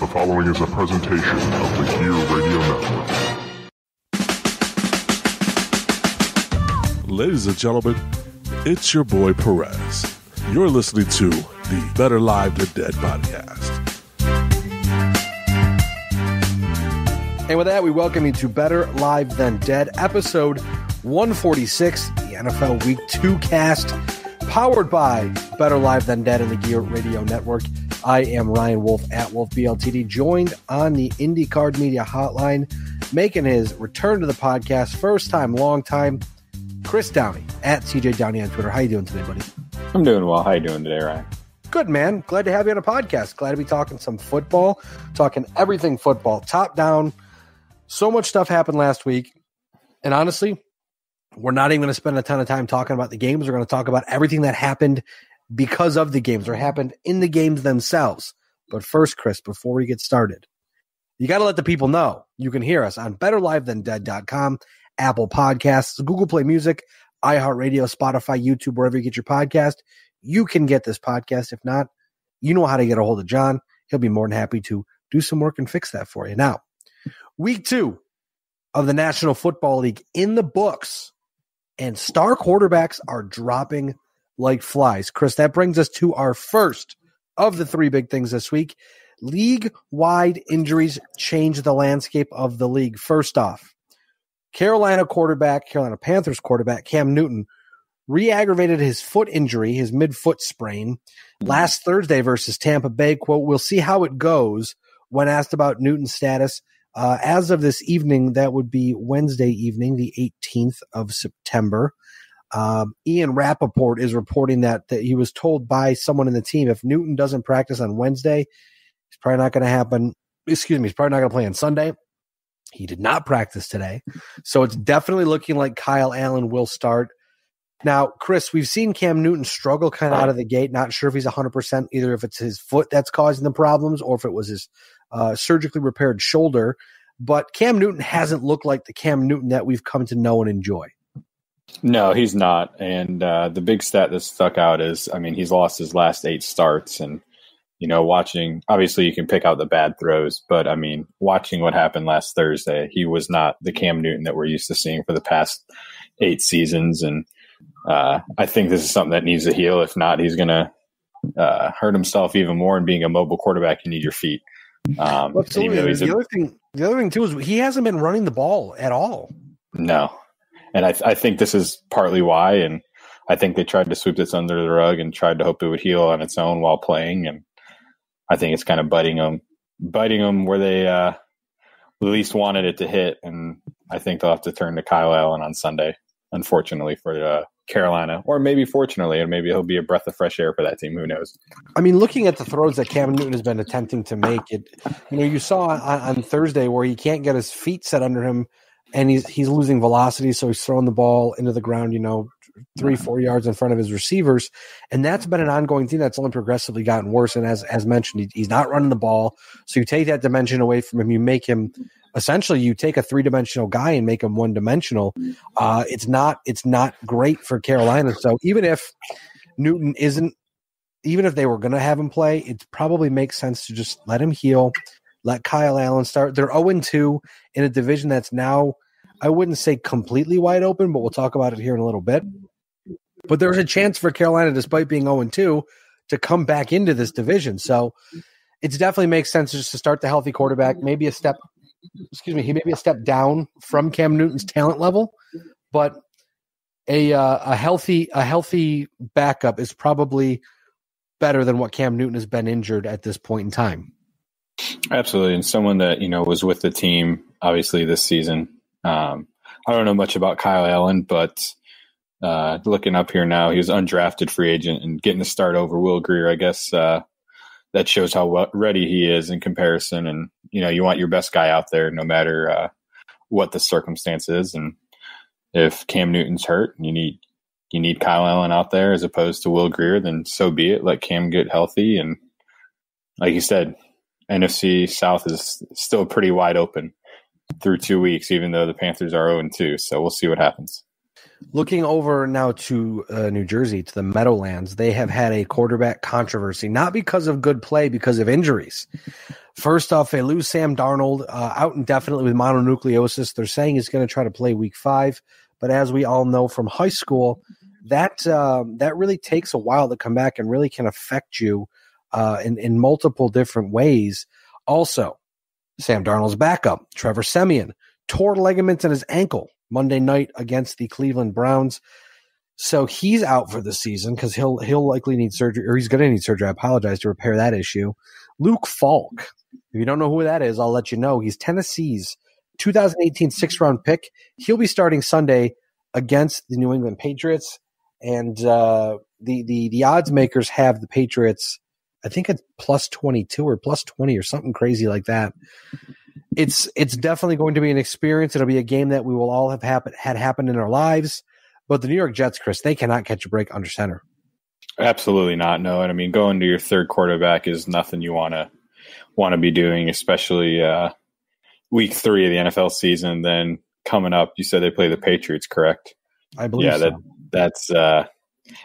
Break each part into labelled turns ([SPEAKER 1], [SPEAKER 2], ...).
[SPEAKER 1] The following is a presentation of the GERE Radio Network.
[SPEAKER 2] Ladies and gentlemen, it's your boy Perez. You're listening to the Better Live Than Dead podcast.
[SPEAKER 3] And with that, we welcome you to Better Live Than Dead, episode 146, the NFL Week 2 cast, powered by Better Live Than Dead and the GERE Radio Network. I am Ryan Wolfe at Wolf BLTD, joined on the IndyCard Media Hotline, making his return to the podcast, first time, long time, Chris Downey at CJ Downey on Twitter. How you doing today, buddy?
[SPEAKER 4] I'm doing well. How you doing today, Ryan?
[SPEAKER 3] Good, man. Glad to have you on a podcast. Glad to be talking some football, talking everything football, top down. So much stuff happened last week. And honestly, we're not even going to spend a ton of time talking about the games. We're going to talk about everything that happened because of the games or happened in the games themselves. But first, Chris, before we get started, you got to let the people know you can hear us on betterlivethandead.com, Apple Podcasts, Google Play Music, iHeartRadio, Spotify, YouTube, wherever you get your podcast. You can get this podcast. If not, you know how to get a hold of John. He'll be more than happy to do some work and fix that for you. Now, week two of the National Football League in the books, and star quarterbacks are dropping like flies. Chris, that brings us to our first of the three big things this week. League wide injuries change the landscape of the league. First off, Carolina quarterback, Carolina Panthers quarterback, Cam Newton re aggravated his foot injury, his mid foot sprain, last Thursday versus Tampa Bay. Quote, we'll see how it goes when asked about Newton's status. Uh, as of this evening, that would be Wednesday evening, the 18th of September. Um, Ian Rapoport is reporting that, that he was told by someone in the team if Newton doesn't practice on Wednesday, it's probably not going to happen. Excuse me, he's probably not going to play on Sunday. He did not practice today. So it's definitely looking like Kyle Allen will start. Now, Chris, we've seen Cam Newton struggle kind of out of the gate. Not sure if he's 100%, either if it's his foot that's causing the problems or if it was his uh, surgically repaired shoulder. But Cam Newton hasn't looked like the Cam Newton that we've come to know and enjoy.
[SPEAKER 4] No, he's not. And uh, the big stat that stuck out is, I mean, he's lost his last eight starts, and you know, watching. Obviously, you can pick out the bad throws, but I mean, watching what happened last Thursday, he was not the Cam Newton that we're used to seeing for the past eight seasons, and uh, I think this is something that needs to heal. If not, he's going to uh, hurt himself even more. And being a mobile quarterback, you need your feet.
[SPEAKER 3] Um, Absolutely. The a, other thing, the other thing too is he hasn't been running the ball at all.
[SPEAKER 4] No, and I, I think this is partly why. And I think they tried to sweep this under the rug and tried to hope it would heal on its own while playing. And I think it's kind of biting them, biting them where they uh, least wanted it to hit. And I think they'll have to turn to Kyle Allen on Sunday, unfortunately for uh, Carolina, or maybe fortunately, and maybe he'll be a breath of fresh air for that team. Who knows?
[SPEAKER 3] I mean, looking at the throws that Cam Newton has been attempting to make, it you know you saw on, on Thursday where he can't get his feet set under him and he's he's losing velocity, so he's throwing the ball into the ground, you know, three four yards in front of his receivers, and that's been an ongoing thing that's only progressively gotten worse. And as as mentioned, he, he's not running the ball, so you take that dimension away from him, you make him essentially you take a three dimensional guy and make him one dimensional. Uh, it's not it's not great for Carolina. So even if Newton isn't, even if they were going to have him play, it probably makes sense to just let him heal. Let Kyle Allen start. They're 0 2 in a division that's now I wouldn't say completely wide open, but we'll talk about it here in a little bit. But there's a chance for Carolina, despite being 0 2, to come back into this division. So it definitely makes sense just to start the healthy quarterback, maybe a step, excuse me, he may be a step down from Cam Newton's talent level, but a uh, a healthy a healthy backup is probably better than what Cam Newton has been injured at this point in time.
[SPEAKER 4] Absolutely, and someone that you know was with the team obviously this season um, I don't know much about Kyle Allen, but uh, looking up here now, he was undrafted free agent and getting to start over Will Grier. I guess uh, that shows how ready he is in comparison. And you know, you want your best guy out there, no matter uh, what the circumstance is. And if Cam Newton's hurt, you need you need Kyle Allen out there as opposed to Will Grier. Then so be it. Let Cam get healthy. And like you said, NFC South is still pretty wide open through two weeks, even though the Panthers are 0 2. So we'll see what happens.
[SPEAKER 3] Looking over now to uh, New Jersey, to the Meadowlands, they have had a quarterback controversy, not because of good play, because of injuries. First off, they lose Sam Darnold uh, out indefinitely with mononucleosis. They're saying he's going to try to play week five. But as we all know from high school, that um, that really takes a while to come back and really can affect you uh, in, in multiple different ways. Also, Sam Darnold's backup, Trevor Siemian, tore ligaments in his ankle Monday night against the Cleveland Browns. So he's out for the season because he'll he'll likely need surgery, or he's going to need surgery. I apologize to repair that issue. Luke Falk, if you don't know who that is, I'll let you know. He's Tennessee's 2018 sixth round pick. He'll be starting Sunday against the New England Patriots, and uh, the the the odds makers have the Patriots. I think it's plus 22 or plus 20 or something crazy like that it's it's definitely going to be an experience. It'll be a game that we will all have happen, had happened in our lives. But the New York Jets, Chris, they cannot catch a break under center.
[SPEAKER 4] Absolutely not. No, and I mean going to your third quarterback is nothing you want to want to be doing, especially uh, week three of the NFL season. Then coming up, you said they play the Patriots, correct?
[SPEAKER 3] I believe.
[SPEAKER 4] Yeah,
[SPEAKER 3] so.
[SPEAKER 4] that that's uh,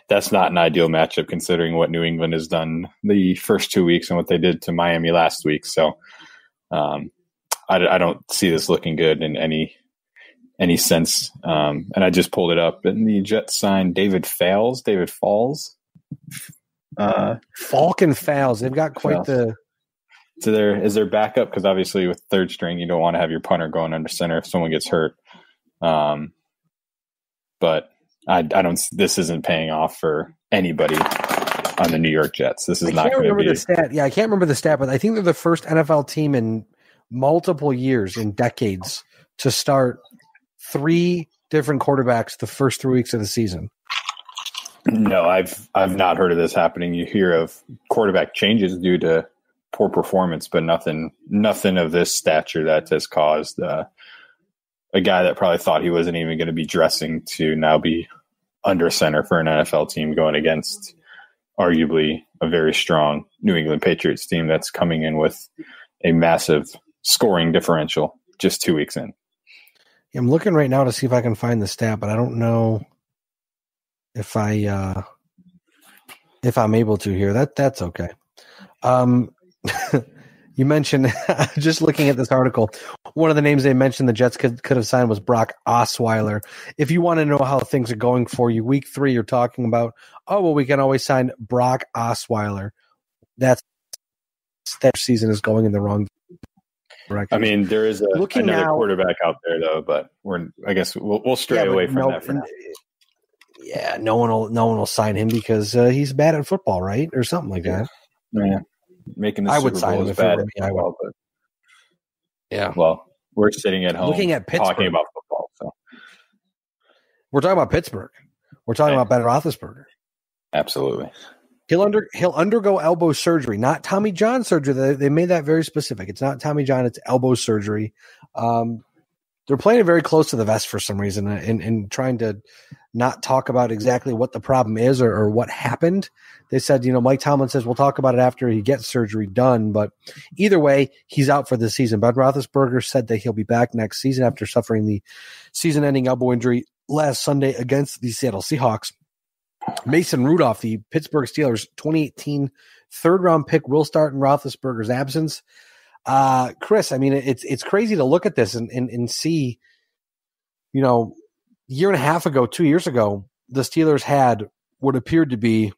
[SPEAKER 4] that's not an ideal matchup considering what New England has done the first two weeks and what they did to Miami last week. So, um, I, I don't see this looking good in any any sense. Um, and I just pulled it up, and the Jets signed David Fales, David Falls.
[SPEAKER 3] Uh, Falcon Fales. They've got quite Fales. the.
[SPEAKER 4] So there is their backup because obviously with third string you don't want to have your punter going under center if someone gets hurt. Um, but I, I don't. This isn't paying off for anybody on the New York Jets. This is
[SPEAKER 3] I
[SPEAKER 4] not
[SPEAKER 3] going to
[SPEAKER 4] be.
[SPEAKER 3] The stat. Yeah, I can't remember the stat, but I think they're the first NFL team in multiple years in decades to start three different quarterbacks the first three weeks of the season.
[SPEAKER 4] No, I've I've not heard of this happening. You hear of quarterback changes due to poor performance, but nothing nothing of this stature that has caused uh, a guy that probably thought he wasn't even going to be dressing to now be under center for an NFL team going against arguably a very strong New England Patriots team that's coming in with a massive scoring differential just two weeks in.
[SPEAKER 3] I'm looking right now to see if I can find the stat, but I don't know if I uh if I'm able to here. That that's okay. Um you mentioned just looking at this article, one of the names they mentioned the Jets could could have signed was Brock Osweiler. If you want to know how things are going for you, week three, you're talking about, oh well, we can always sign Brock Osweiler. That's that season is going in the wrong direction.
[SPEAKER 4] I mean, there is a, Looking another now, quarterback out there though, but we're I guess we'll, we'll stray yeah, away from no, that for now.
[SPEAKER 3] Yeah, no one will no one will sign him because uh, he's bad at football, right, or something like that.
[SPEAKER 4] Yeah, making the I Super would Bowl sign him if bad it were me. I would. But,
[SPEAKER 3] yeah.
[SPEAKER 4] Well, we're sitting at home
[SPEAKER 3] looking at Pittsburgh.
[SPEAKER 4] talking about football. So
[SPEAKER 3] we're talking about Pittsburgh. We're talking yeah. about Ben Roethlisberger.
[SPEAKER 4] Absolutely.
[SPEAKER 3] He'll under he'll undergo elbow surgery, not Tommy John surgery. They, they made that very specific. It's not Tommy John; it's elbow surgery. Um, they're playing it very close to the vest for some reason, and, and trying to not talk about exactly what the problem is or, or what happened. They said, you know, Mike Tomlin says we'll talk about it after he gets surgery done. But either way, he's out for the season. Ben Roethlisberger said that he'll be back next season after suffering the season-ending elbow injury last Sunday against the Seattle Seahawks. Mason Rudolph, the Pittsburgh Steelers 2018 third round pick, will start in Roethlisberger's absence. Uh, Chris, I mean, it's it's crazy to look at this and, and, and see, you know, year and a half ago, two years ago, the Steelers had what appeared to be,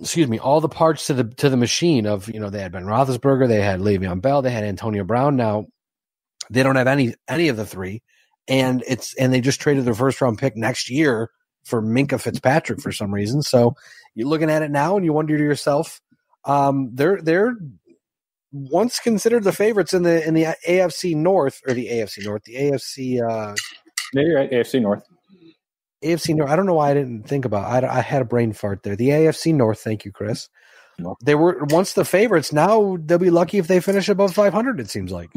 [SPEAKER 3] excuse me, all the parts to the to the machine of, you know, they had Ben Roethlisberger, they had Le'Veon Bell, they had Antonio Brown. Now they don't have any any of the three, and it's and they just traded their first round pick next year for Minkah Fitzpatrick for some reason. So you're looking at it now and you wonder to yourself, um, they're they're once considered the favorites in the in the AFC North or the AFC North, the AFC. Uh,
[SPEAKER 4] you're right, AFC North.
[SPEAKER 3] AFC North. I don't know why I didn't think about. I, I had a brain fart there. The AFC North. Thank you, Chris. They were once the favorites. Now they'll be lucky if they finish above 500. It seems like.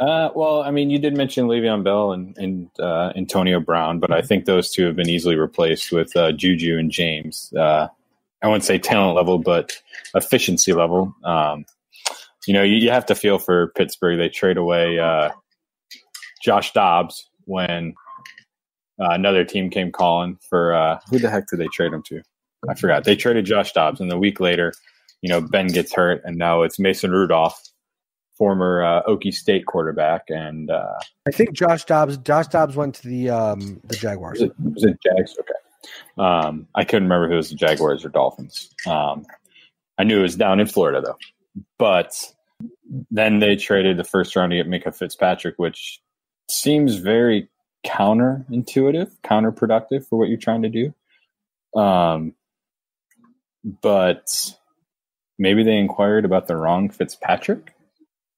[SPEAKER 4] Uh, well, I mean, you did mention Le'Veon Bell and, and uh, Antonio Brown, but I think those two have been easily replaced with uh, Juju and James. Uh, I wouldn't say talent level, but efficiency level. Um, you know, you, you, have to feel for Pittsburgh. They trade away uh, Josh Dobbs when uh, another team came calling for uh, who the heck did they trade him to? I forgot. They traded Josh Dobbs, and the week later, you know, Ben gets hurt, and now it's Mason Rudolph, former uh, Okie State quarterback, and uh,
[SPEAKER 3] I think Josh Dobbs. Josh Dobbs went to the um, the Jaguars.
[SPEAKER 4] Was it, was it Jags? Okay. Um, I couldn't remember if it was the Jaguars or Dolphins. Um, I knew it was down in Florida though. But then they traded the first round to get Minkah Fitzpatrick, which seems very counterintuitive, counterproductive for what you're trying to do. Um, but maybe they inquired about the wrong Fitzpatrick.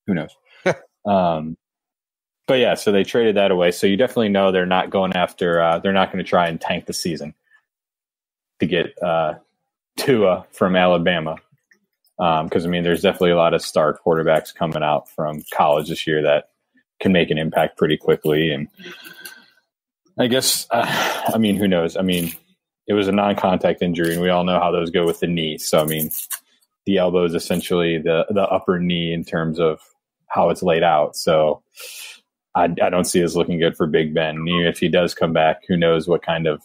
[SPEAKER 4] Who knows? um, but yeah, so they traded that away. So you definitely know they're not going after. Uh, they're not going to try and tank the season to get uh, Tua from Alabama. Because um, I mean, there's definitely a lot of star quarterbacks coming out from college this year that can make an impact pretty quickly. And I guess, uh, I mean, who knows? I mean, it was a non-contact injury, and we all know how those go with the knee. So I mean, the elbow is essentially the the upper knee in terms of how it's laid out. So I, I don't see us looking good for Big Ben. Even if he does come back, who knows what kind of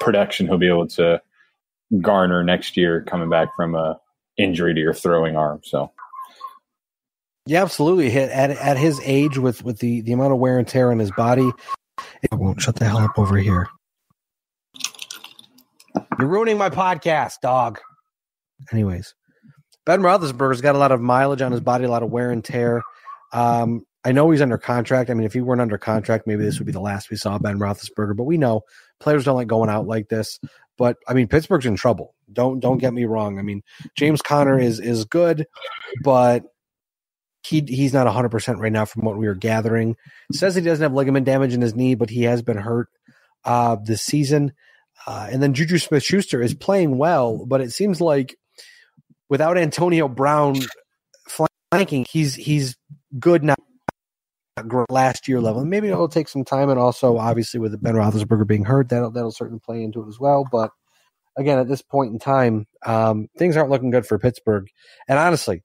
[SPEAKER 4] production he'll be able to garner next year coming back from a injury to your throwing arm. So
[SPEAKER 3] yeah, absolutely. At at his age, with with the the amount of wear and tear on his body, it won't shut the hell up over here. You're ruining my podcast, dog. Anyways, Ben Roethlisberger's got a lot of mileage on his body, a lot of wear and tear. Um, I know he's under contract. I mean, if he weren't under contract, maybe this would be the last we saw Ben Roethlisberger. But we know players don't like going out like this. But I mean, Pittsburgh's in trouble. Don't don't get me wrong. I mean, James Conner is is good, but he he's not 100 percent right now from what we are gathering. Says he doesn't have ligament damage in his knee, but he has been hurt uh, this season. Uh, and then Juju Smith Schuster is playing well, but it seems like without Antonio Brown flanking, he's he's good now last year level. maybe it'll take some time, and also obviously with Ben Roethlisberger being hurt, that'll that'll certainly play into it as well. But again, at this point in time, um, things aren't looking good for Pittsburgh. And honestly,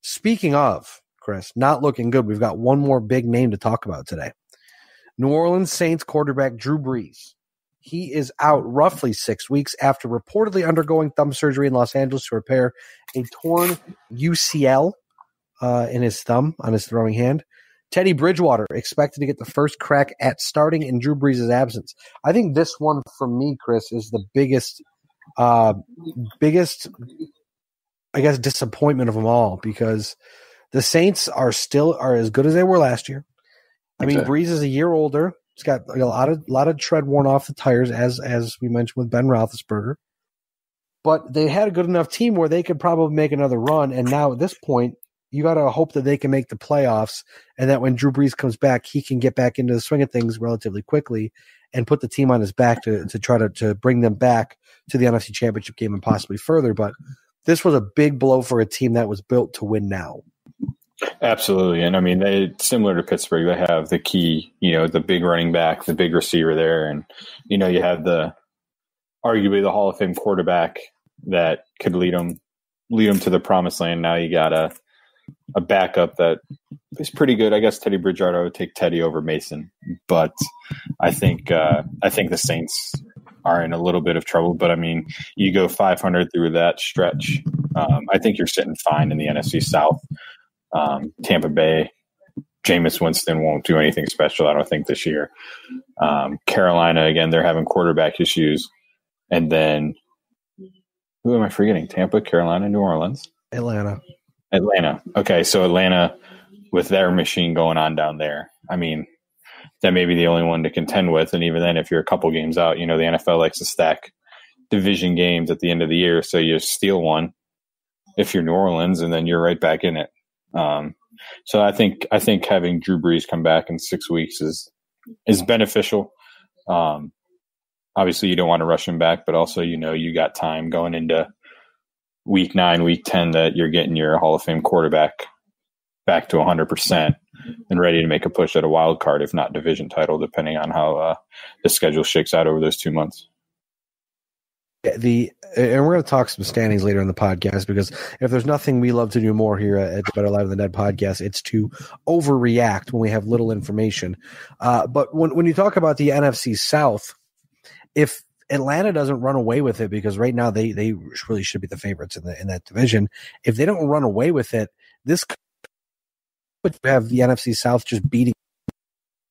[SPEAKER 3] speaking of Chris, not looking good, we've got one more big name to talk about today. New Orleans Saints quarterback Drew Brees. He is out roughly six weeks after reportedly undergoing thumb surgery in Los Angeles to repair a torn UCL uh, in his thumb on his throwing hand. Teddy Bridgewater expected to get the first crack at starting in Drew Brees' absence. I think this one for me, Chris, is the biggest, uh, biggest, I guess, disappointment of them all because the Saints are still are as good as they were last year. I mean, Brees is a year older. He's got a lot of lot of tread worn off the tires, as as we mentioned with Ben Roethlisberger. But they had a good enough team where they could probably make another run. And now at this point, you got to hope that they can make the playoffs and that when Drew Brees comes back, he can get back into the swing of things relatively quickly and put the team on his back to, to try to, to bring them back to the NFC championship game and possibly further. But this was a big blow for a team that was built to win now.
[SPEAKER 4] Absolutely. And I mean, they similar to Pittsburgh, they have the key, you know, the big running back, the big receiver there. And, you know, you have the arguably the Hall of Fame quarterback that could lead them, lead them to the promised land. Now you got a, a backup that is pretty good. I guess Teddy Bridgewater would take Teddy over Mason, but I think uh, I think the Saints are in a little bit of trouble. But I mean, you go 500 through that stretch. Um, I think you're sitting fine in the NFC South. Um, Tampa Bay, Jameis Winston won't do anything special. I don't think this year. Um, Carolina again, they're having quarterback issues, and then who am I forgetting? Tampa, Carolina, New Orleans,
[SPEAKER 3] Atlanta.
[SPEAKER 4] Atlanta. Okay, so Atlanta with their machine going on down there. I mean, that may be the only one to contend with. And even then, if you're a couple games out, you know, the NFL likes to stack division games at the end of the year. So you steal one if you're New Orleans, and then you're right back in it. Um, so I think I think having Drew Brees come back in six weeks is is beneficial. Um, obviously, you don't want to rush him back, but also you know you got time going into week nine, week 10 that you're getting your Hall of Fame quarterback back to 100% and ready to make a push at a wild card, if not division title, depending on how uh, the schedule shakes out over those two months.
[SPEAKER 3] The and we're going to talk some standings later in the podcast because if there's nothing we love to do more here at the Better Live than Dead podcast, it's to overreact when we have little information. Uh, but when when you talk about the NFC South, if Atlanta doesn't run away with it because right now they they really should be the favorites in the in that division. If they don't run away with it, this could have the NFC South just beating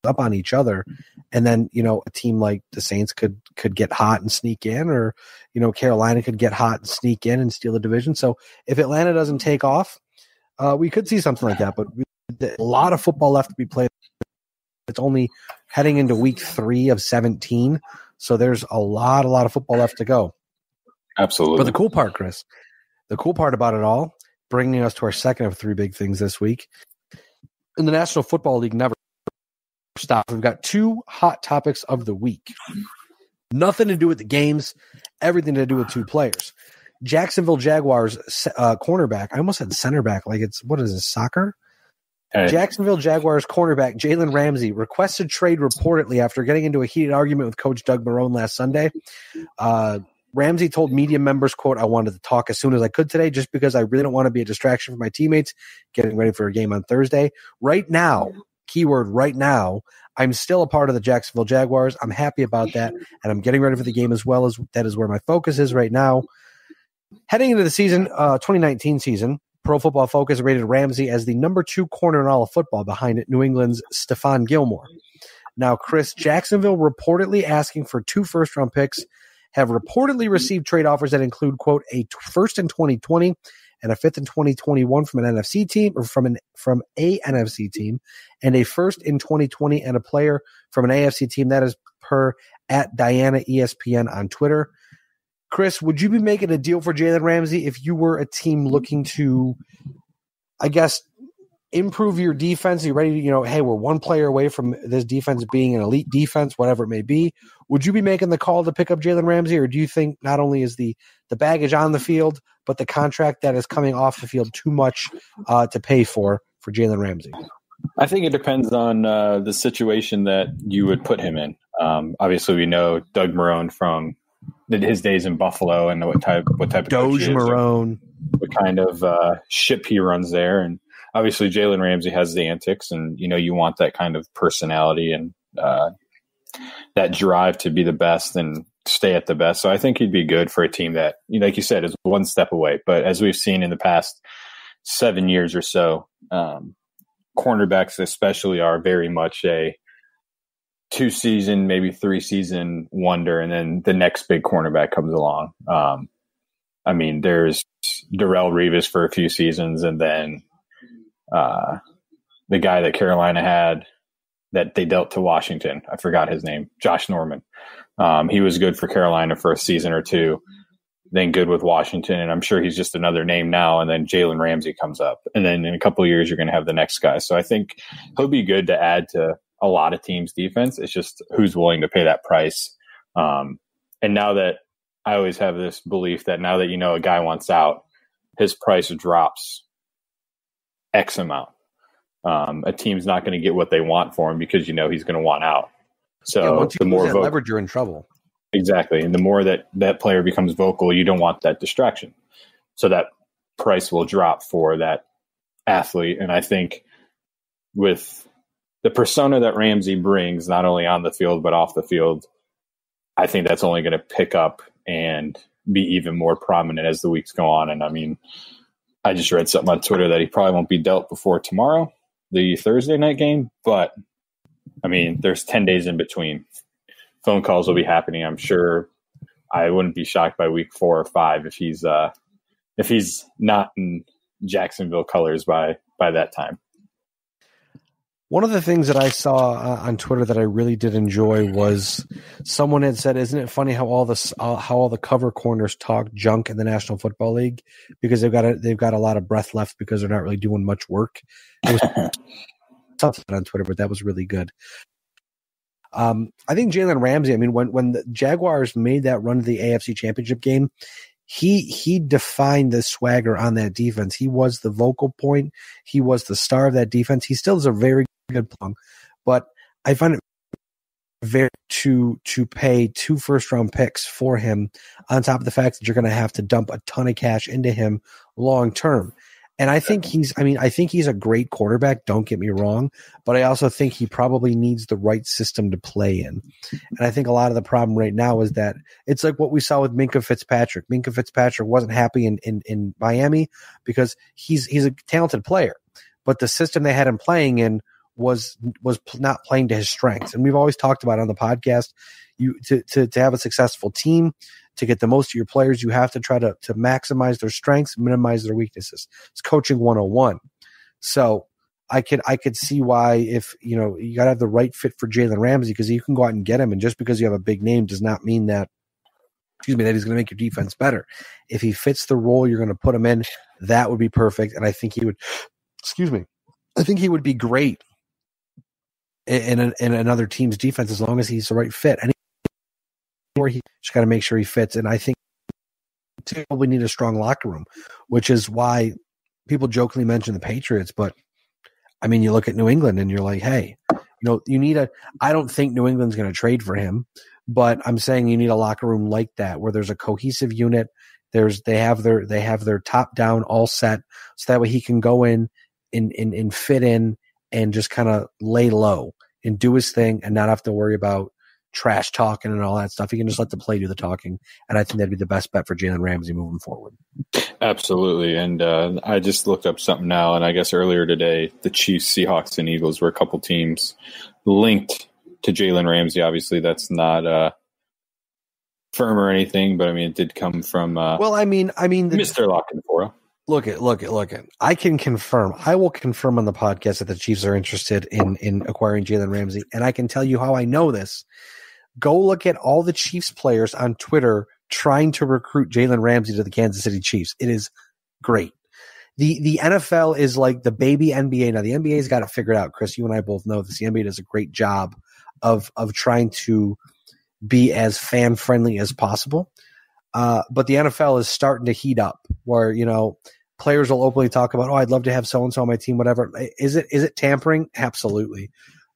[SPEAKER 3] up on each other. And then you know a team like the saints could could get hot and sneak in or you know carolina could get hot and sneak in and steal the division. So if atlanta doesn't take off uh, we could see something like that but we, a lot of football left to be played. It's only heading into week three of 17 so there's a lot a lot of football left to go.
[SPEAKER 4] Absolutely.
[SPEAKER 3] but the cool part chris the cool part about it all bringing us to our second of three big things this week in the national football league never stop. We've got two hot topics of the week. Nothing to do with the games, everything to do with two players. Jacksonville Jaguars uh, cornerback. I almost said center back. Like it's what is this Soccer.
[SPEAKER 4] Hey,
[SPEAKER 3] Jacksonville Jaguars cornerback Jalen Ramsey requested trade reportedly after getting into a heated argument with Coach Doug Marrone last Sunday. Uh, Ramsey told media members, "quote I wanted to talk as soon as I could today, just because I really don't want to be a distraction for my teammates getting ready for a game on Thursday. Right now, keyword right now, I'm still a part of the Jacksonville Jaguars. I'm happy about that, and I'm getting ready for the game as well as that is where my focus is right now. Heading into the season, uh, 2019 season, Pro Football Focus rated Ramsey as the number two corner in all of football behind New England's Stephon Gilmore. Now, Chris, Jacksonville reportedly asking for two first round picks have reportedly received trade offers that include, quote, a first in 2020 and a fifth in 2021 from an NFC team or from an from a NFC team and a first in 2020 and a player from an AFC team that is per at Dianna ESPN on Twitter. Chris, would you be making a deal for Jalen Ramsey if you were a team looking to, I guess, improve your defense? Are you ready to, you know, hey, we're one player away from this defense being an elite defense, whatever it may be. Would you be making the call to pick up Jalen Ramsey, or do you think not only is the the baggage on the field, but the contract that is coming off the field too much uh, to pay for for Jalen Ramsey?
[SPEAKER 4] I think it depends on uh, the situation that you would put him in. Um, obviously, we know Doug Marrone from his days in Buffalo and what type what type of
[SPEAKER 3] Doge Marrone.
[SPEAKER 4] what kind of uh, ship he runs there, and obviously Jalen Ramsey has the antics, and you know you want that kind of personality and uh, that drive to be the best and stay at the best. So I think he'd be good for a team that, like you said, is one step away. But as we've seen in the past seven years or so, um, cornerbacks especially are very much a two season, maybe three season wonder, and then the next big cornerback comes along. Um, I mean, there's Darrelle Revis for a few seasons, and then uh, the guy that Carolina had that they dealt to Washington. I forgot his name, Josh Norman. Um, he was good for Carolina for a season or two, then good with Washington, and I'm sure he's just another name now. And then Jalen Ramsey comes up, and then in a couple years you're going to have the next guy. So I think he'll be good to add to a lot of teams' defense. It's just who's willing to pay that price. Um, and now that I always have this belief that now that you know a guy wants out, his price drops X amount. Um, a team's not going to get what they want for him because you know he's going to want out. So
[SPEAKER 3] Yeah, once you
[SPEAKER 4] the more
[SPEAKER 3] that
[SPEAKER 4] vocal,
[SPEAKER 3] leverage, you're in trouble.
[SPEAKER 4] exactly, and the more that that player becomes vocal, you don't want that distraction. So that price will drop for that athlete, and I think with the persona that Ramsey brings, not only on the field but off the field, I think that's only going to pick up and be even more prominent as the weeks go on. And I mean, I just read something on Twitter that he probably won't be dealt before tomorrow, the Thursday night game. But I mean, there's 10 days in between. Phone calls will be happening. I'm sure I wouldn't be shocked by week four or five if he's, uh, if he's not in Jacksonville colors by, by that time.
[SPEAKER 3] One of the things that I saw uh, on Twitter that I really did enjoy was someone had said, "Isn't it funny how all this uh, how all the cover corners talk junk in the National Football League because they've got a, they've got a lot of breath left because they're not really doing much work." It was something on Twitter, but that was really good. Um, I think Jalen Ramsey. I mean, when when the Jaguars made that run to the AFC Championship game, he he defined the swagger on that defense. He was the vocal point. He was the star of that defense. He still is a very good plum, but I find it very to to pay two first round picks for him on top of the fact that you're going to have to dump a ton of cash into him long term. And I think he's, I mean, I think he's a great quarterback. Don't get me wrong, but I also think he probably needs the right system to play in. And I think a lot of the problem right now is that it's like what we saw with Minkah Fitzpatrick. Minkah Fitzpatrick wasn't happy in, in, in Miami because he's, he's a talented player, but the system they had him playing in was, was not playing to his strengths. And we've always talked about on the podcast, you, to, to, to have a successful team, to get the most of your players, you have to try to, to maximize their strengths, minimize their weaknesses. It's coaching 101. So I could I could see why if you know you got to have the right fit for Jalen Ramsey because you can go out and get him, and just because you have a big name does not mean that excuse me that he's going to make your defense better. If he fits the role you're going to put him in, that would be perfect, and I think he would. Excuse me, I think he would be great in in, in another team's defense as long as he's the right fit. And where he just got to make sure he fits. And I think we need a strong locker room, which is why people jokingly mention the Patriots. But I mean, you look at New England and you're like, hey, you know, you need a. I don't think New England's going to trade for him, but I'm saying you need a locker room like that where there's a cohesive unit. There's they have their they have their top down all set, so that way he can go in and and, and fit in and just kind of lay low and do his thing and not have to worry about trash talking and all that stuff. He can just let the play do the talking, and I think that'd be the best bet for Jalen Ramsey moving forward.
[SPEAKER 4] Absolutely, and uh, I just looked up something now, and I guess earlier today, the Chiefs, Seahawks, and Eagles were a couple teams linked to Jalen Ramsey. Obviously, that's not uh, firm or anything, but I mean, it did come from. Uh,
[SPEAKER 3] well, I mean, I mean,
[SPEAKER 4] Mister Lockenfora.
[SPEAKER 3] Look at look at look at. I can confirm. I will confirm on the podcast that the Chiefs are interested in in acquiring Jalen Ramsey, and I can tell you how I know this Go look at all the Chiefs players on Twitter trying to recruit Jalen Ramsey to the Kansas City Chiefs. It is great. The the NFL is like the baby NBA. Now the NBA's got it figured out. Chris, you and I both know this. The NBA does a great job of of trying to be as fan friendly as possible. Uh, but the NFL is starting to heat up where, you know, players will openly talk about, oh, I'd love to have so and so on my team, whatever. Is it is it tampering? Absolutely.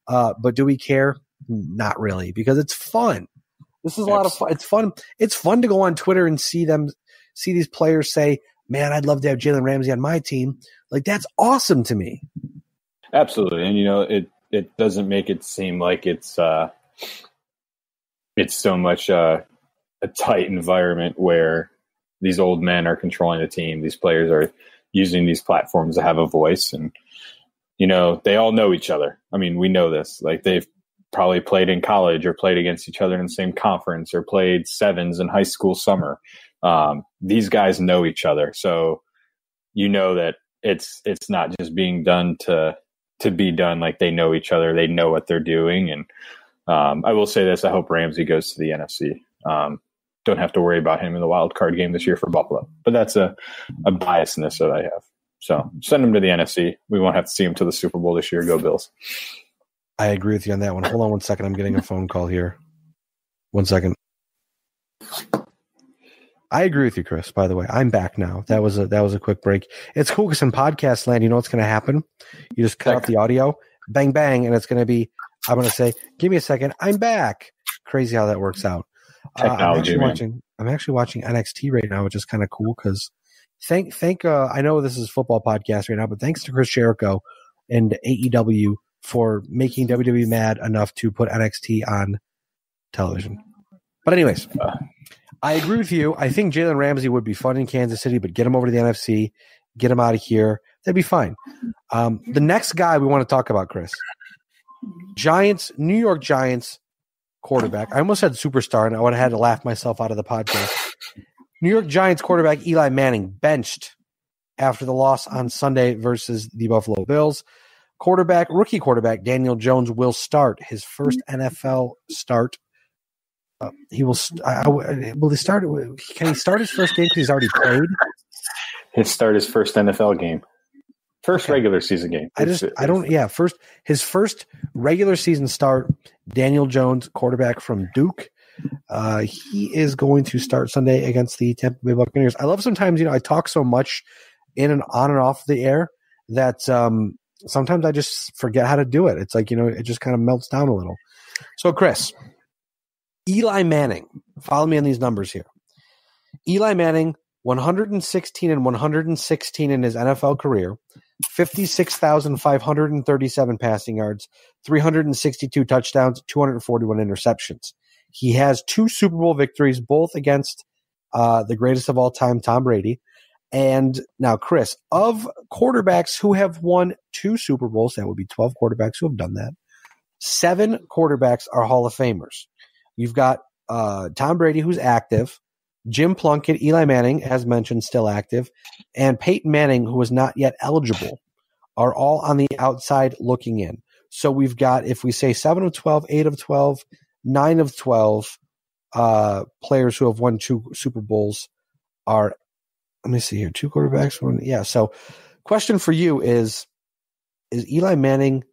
[SPEAKER 3] Uh, but do we care? Not really, because it's fun. This is a lot of fun. It's fun. It's fun to go on Twitter and see them, see these players say, "Man, I'd love to have Jalen Ramsey on my team." Like that's awesome to me.
[SPEAKER 4] Absolutely, and you know it. It doesn't make it seem like it's uh, it's so much uh, a tight environment where these old men are controlling the team. These players are using these platforms to have a voice, and you know they all know each other. I mean, we know this. Like they've probably played in college or played against each other in the same conference or played sevens in high school summer. Um, these guys know each other, so you know that it's it's not just being done to to be done. Like they know each other, they know what they're doing, and um, I will say this: I hope Ramsey goes to the NFC. Um, don't have to worry about him in the wild card game this year for Buffalo, but that's a a biasness that I have. So send him to the NFC. We won't have to see him to the Super Bowl this year. Go Bills.
[SPEAKER 3] I agree with you on that one. Hold on one second. I'm getting a phone call here. One second. I agree with you, Chris. By the way, I'm back now. That was a that was a quick break. It's cool because in podcast land, you know what's going to happen. You just cut out the audio, bang bang, and it's going to be. I'm going to say, "Give me a second. I'm back." Crazy how that works out. Uh, I'm actually man. watching. I'm actually watching NXT right now, which is kind of cool because thank thank. Uh, I know this is football podcast right now, but thanks to Chris Jericho and AEW for making WWE mad enough to put NXT on television. But anyways, I agree with you. I think Jalen Ramsey would be fun in Kansas City, but get him over to the NFC, get him out of here. That'd be fine. Um, the next guy we want to talk about, Chris, Giants, New York Giants quarterback. I almost said superstar, and I would have had to laugh myself out of the podcast. New York Giants quarterback Eli Manning benched after the loss on Sunday versus the Buffalo Bills. Quarterback, rookie quarterback Daniel Jones will start his first NFL start. Uh, he will. I, I, will he start? Can he start his first game because he's already played?
[SPEAKER 4] He'll start his first NFL game, first okay. regular season game.
[SPEAKER 3] I just, I don't. Yeah, first his first regular season start. Daniel Jones, quarterback from Duke. Uh, he is going to start Sunday against the Tampa Bay Buccaneers. I love sometimes, you know, I talk so much in and on and off the air that um, sometimes I just forget how to do it. It's like, you know, it just kind of melts down a little. So, Chris, Eli Manning, follow me on these numbers here. Eli Manning, 116 and 116 in his NFL career, 56,537 passing yards, 362 touchdowns, 241 interceptions. He has two Super Bowl victories, both against uh, the greatest of all time, Tom Brady. And now, Chris, of quarterbacks who have won two Super Bowls, that would be 12 quarterbacks who have done that, seven quarterbacks are Hall of Famers. You've got uh, Tom Brady, who's active, Jim Plunkett, Eli Manning, as mentioned, still active, and Peyton Manning, who is not yet eligible, are all on the outside looking in. So we've got, if we say seven of 12, eight of 12, nine of 12 uh, players who have won two Super Bowls are, let me see here, two quarterbacks. One, yeah. So, question for you is Is Eli Manning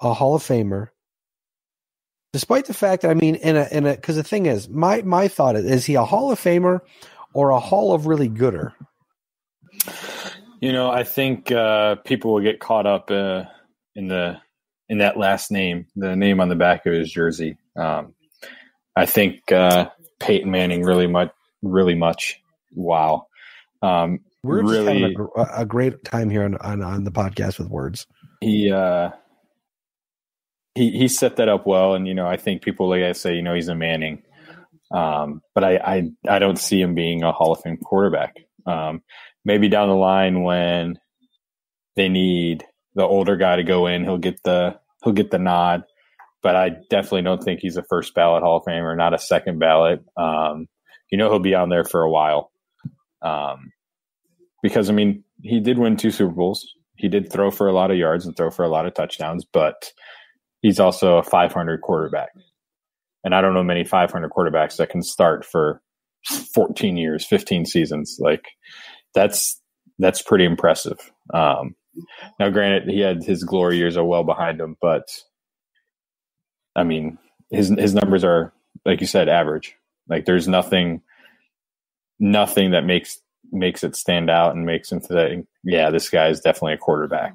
[SPEAKER 3] a Hall of Famer? Despite the fact that, I mean, in a, in a, because the thing is, my, my thought is, is he a Hall of Famer or a Hall of really gooder?
[SPEAKER 4] You know, I think uh, people will get caught up uh, in the in that last name, the name on the back of his jersey. Um, I think uh, Peyton Manning really much, really much. Wow, um,
[SPEAKER 3] we're really a, a, great time here on, on, on the podcast with words.
[SPEAKER 4] He uh, he he set that up well, and you know I think people like I say, you know, he's a Manning, um, but I, I I don't see him being a Hall of Fame quarterback. Um, maybe down the line when they need the older guy to go in, he'll get the he'll get the nod but I definitely don't think he's a first ballot Hall of Famer, not a second ballot. Um, you know, he'll be on there for a while. Um, because, I mean, he did win two Super Bowls. He did throw for a lot of yards and throw for a lot of touchdowns, but he's also a 500 quarterback. And I don't know many 500 quarterbacks that can start for 14 years, 15 seasons. Like, that's that's pretty impressive. Um, now, granted, he had his glory years are well behind him, but I mean, his his numbers are like you said, average. Like there's nothing, nothing that makes makes it stand out and makes him say, yeah, this guy is definitely a quarterback.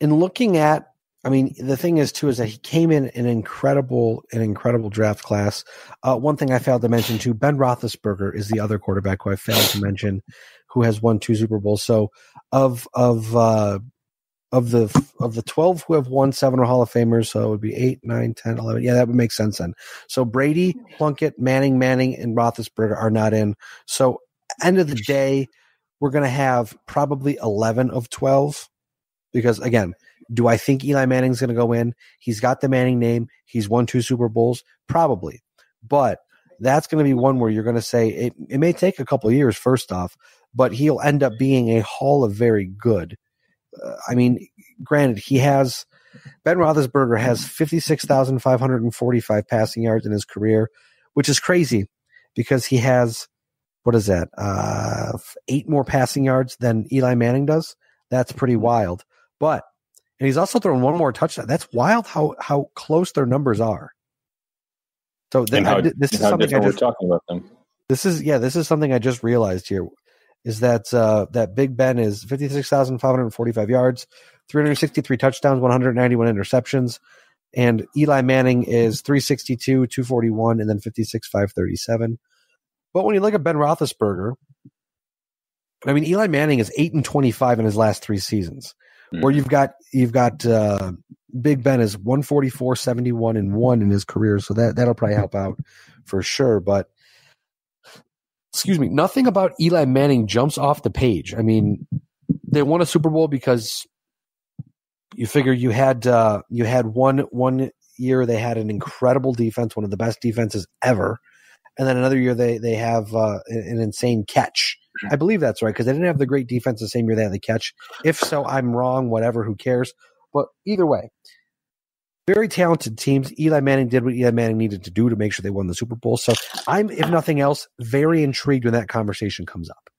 [SPEAKER 3] In looking at, I mean, the thing is too is that he came in an incredible, an incredible draft class. Uh, one thing I failed to mention too, Ben Roethlisberger is the other quarterback who I failed to mention, who has won two Super Bowls. So, of of uh, of the of the 12 who have won seven Hall of Famers, so it would be 8, 9, 10, 11. Yeah, that would make sense then. So Brady, Plunkett, Manning, Manning, and Roethlisberger are not in. So end of the day, we're going to have probably 11 of 12 because again, do I think Eli Manning's going to go in? He's got the Manning name. He's won two Super Bowls, probably. But that's going to be one where you're going to say it, it may take a couple years first off, but he'll end up being a Hall of Very Good uh, I mean, granted, he has Ben Roethlisberger has fifty six thousand five hundred and forty five passing yards in his career, which is crazy because he has what is that? Uh, eight more passing yards than Eli Manning does. That's pretty mm-hmm. wild. But and he's also thrown one more touchdown. That's wild how how close their numbers are. So th- how, I, this is something I just
[SPEAKER 4] talking about them.
[SPEAKER 3] This is yeah, this is something I just realized here is that uh, that Big Ben is 56,545 yards, 363 touchdowns, 191 interceptions. And Eli Manning is 362, 241, and then 56, 537. But when you look at Ben Roethlisberger, I mean, Eli Manning is 8 and 25 in his last three seasons. Mm. Where you've got, you've got, uh, Big Ben is 144, 71, and 1 in his career. So that, that'll probably help out for sure. But excuse me, nothing about Eli Manning jumps off the page. I mean, they won a Super Bowl because you figure you had uh, you had one one year they had an incredible defense, one of the best defenses ever, and then another year they they have uh, an insane catch. I believe that's right because they didn't have the great defense the same year they had the catch. If so, I'm wrong. Whatever, who cares? But either way, very talented teams. Eli Manning did what Eli Manning needed to do to make sure they won the Super Bowl. So I'm, if nothing else, very intrigued when that conversation comes up.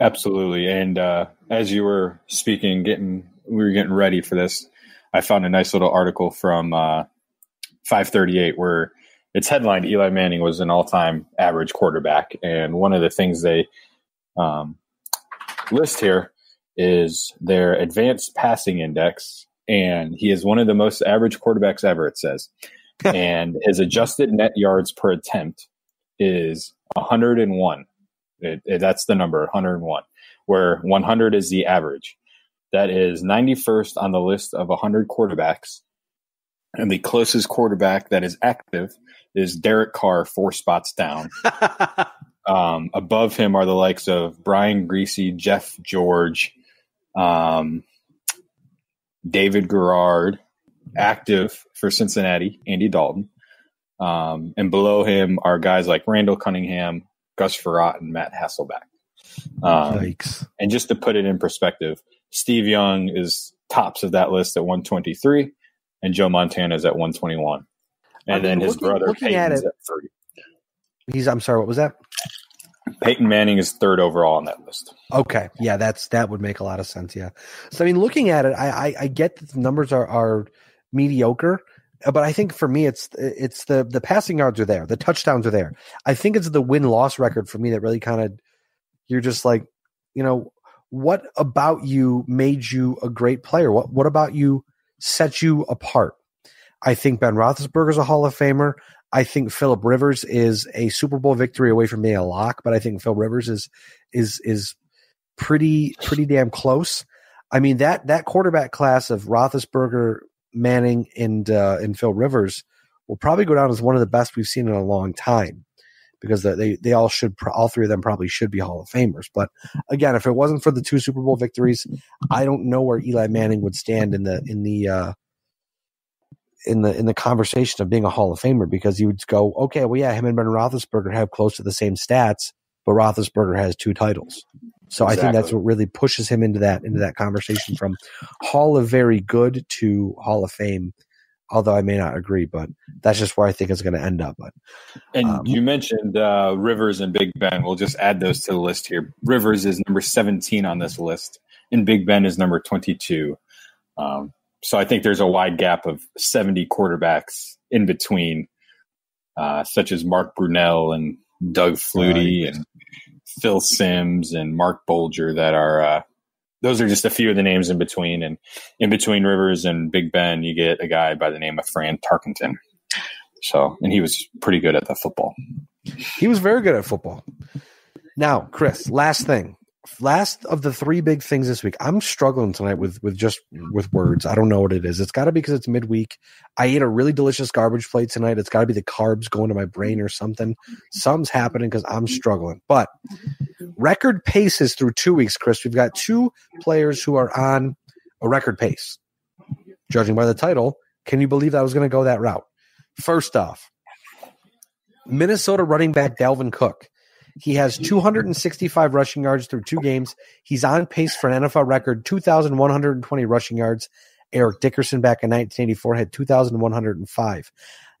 [SPEAKER 4] Absolutely. And uh, as you were speaking, getting we were getting ready for this, I found a nice little article from uh, 538 where it's headlined Eli Manning was an all-time average quarterback, and one of the things they um, list here is their advanced passing index and he is one of the most average quarterbacks ever. It says, and his adjusted net yards per attempt is 101. It, it, that's the number 101, where 100 is the average. That is 91st on the list of 100 quarterbacks. And the closest quarterback that is active is Derek Carr, four spots down. um, above him are the likes of Brian Griese, Jeff George, um, David Garrard, active for Cincinnati, Andy Dalton. Um, and below him are guys like Randall Cunningham, Gus Frerotte, and Matt Hasselbeck. Um, Yikes. And just to put it in perspective, Steve Young is tops of that list at 123, and Joe Montana is at 121. And I mean, then his looking, brother looking Peyton's at, it, at 30.
[SPEAKER 3] He's, I'm sorry, what was that?
[SPEAKER 4] Peyton Manning is third overall on that list.
[SPEAKER 3] Okay, yeah, that's that would make a lot of sense. Yeah, so I mean, looking at it, I I, I get that the numbers are are mediocre, but I think for me, it's it's the the passing yards are there, the touchdowns are there. I think it's the win loss record for me that really kind of you're just like, you know, what about you made you a great player? What what about you set you apart? I think Ben Roethlisberger is a Hall of Famer. I think Philip Rivers is a Super Bowl victory away from being a lock, but I think Phil Rivers is is is pretty pretty damn close. I mean that that quarterback class of Roethlisberger, Manning, and uh, and Phil Rivers will probably go down as one of the best we've seen in a long time because they they all should all three of them probably should be Hall of Famers. But again, if it wasn't for the two Super Bowl victories, I don't know where Eli Manning would stand in the in the uh, in the in the conversation of being a Hall of Famer because you would go, okay, well, yeah, him and Ben Roethlisberger have close to the same stats, but Roethlisberger has two titles. So exactly. I think that's what really pushes him into that into that conversation from Hall of Very Good to Hall of Fame. Although I may not agree, but that's just where I think it's going to end up. But
[SPEAKER 4] and um, you mentioned uh, Rivers and Big Ben. We'll just add those to the list here. Rivers is number seventeen on this list, and Big Ben is number twenty-two. Um, so I think there's a wide gap of 70 quarterbacks in between, uh, such as Mark Brunell and Doug Flutie and Phil Simms and Marc Bulger that are, uh, those are just a few of the names in between. And in between Rivers and Big Ben, you get a guy by the name of Fran Tarkenton. So, and he was pretty good at the football.
[SPEAKER 3] He was very good at football. Now, Chris, last thing last of the three big things this week i'm struggling tonight with with just with words. I don't know what it is. It's got to be because it's midweek. I ate a really delicious garbage plate tonight. It's got to be the carbs going to my brain or something. Something's happening because i'm struggling. But record paces through two weeks chris. We've got two players who are on a record pace. Judging by the title can you believe that i was going to go that route? First off minnesota running back dalvin cook he has 265 rushing yards through two games. He's on pace for an NFL record 2,120 rushing yards. Eric Dickerson back in 1984 had 2,105.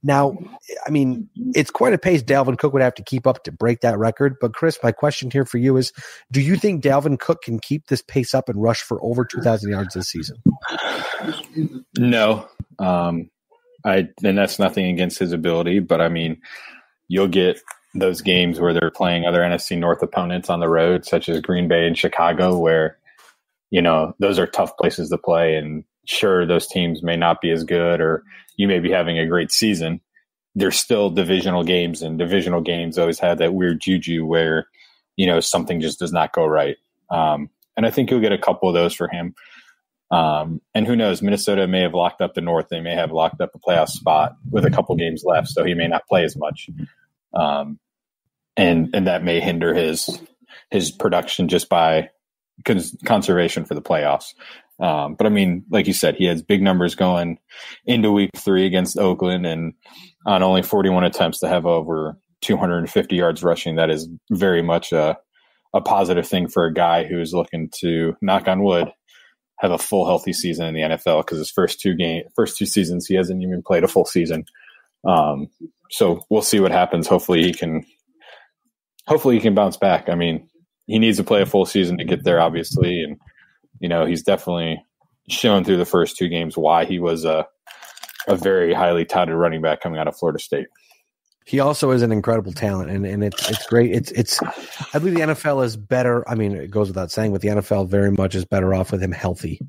[SPEAKER 3] Now, I mean, it's quite a pace Dalvin Cook would have to keep up to break that record. But, Chris, my question here for you is do you think Dalvin Cook can keep this pace up and rush for over 2,000 yards this season?
[SPEAKER 4] No. Um, I, and that's nothing against his ability, but I mean, you'll get those games where they're playing other NFC North opponents on the road, such as Green Bay and Chicago, where you know those are tough places to play. And sure, those teams may not be as good, or you may be having a great season. They're still divisional games, and divisional games always have that weird juju where you know something just does not go right. Um, and I think you'll get a couple of those for him. Um, and who knows? Minnesota may have locked up the North. They may have locked up a playoff spot with a couple games left, so he may not play as much. Um, and and that may hinder his his production just by cons- conservation for the playoffs. Um, but I mean, like you said, he has big numbers going into week three against Oakland, and on only 41 attempts to have over 250 yards rushing, that is very much a a positive thing for a guy who is looking to knock on wood have a full healthy season in the NFL because his first two game first two seasons he hasn't even played a full season. Um, so we'll see what happens. Hopefully he can hopefully he can bounce back. I mean, he needs to play a full season to get there, obviously, and you know he's definitely shown through the first two games why he was a a very highly touted running back coming out of Florida State.
[SPEAKER 3] He also is an incredible talent, and, and it's it's great. It's it's I believe the NFL is better. I mean, it goes without saying, but the NFL very much is better off with him healthy.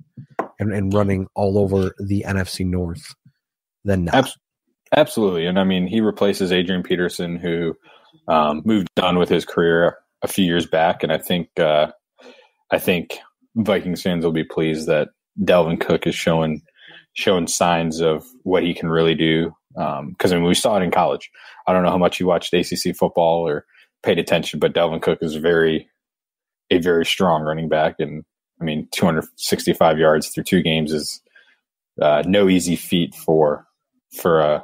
[SPEAKER 3] and, and running all over the NFC North than not.
[SPEAKER 4] Abs- Absolutely, and I mean he replaces Adrian Peterson, who um, moved on with his career a few years back, and I think uh, I think Vikings fans will be pleased that Dalvin Cook is showing showing signs of what he can really do. Because um, I mean, we saw it in college. I don't know how much you watched ACC football or paid attention, but Dalvin Cook is very a very strong running back, and I mean, 265 yards through two games is uh, no easy feat for for a